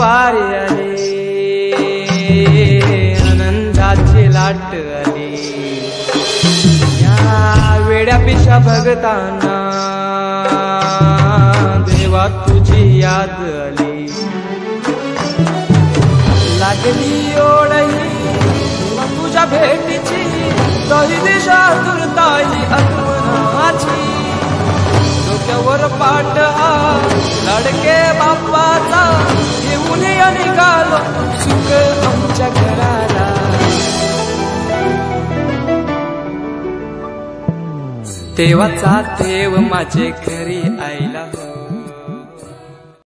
विठोची आले आनंदाची लाट आली. या वेड्या पिशा भगताना देवा तुझी याद आली. लागली ओळही तुझ्या भेटीची तरी दिशा तुरताई आठवणाची डोक्यावर पाट लडके तेव्हाचा सुख आमच्या घराला. देवाचा देव माझे घरी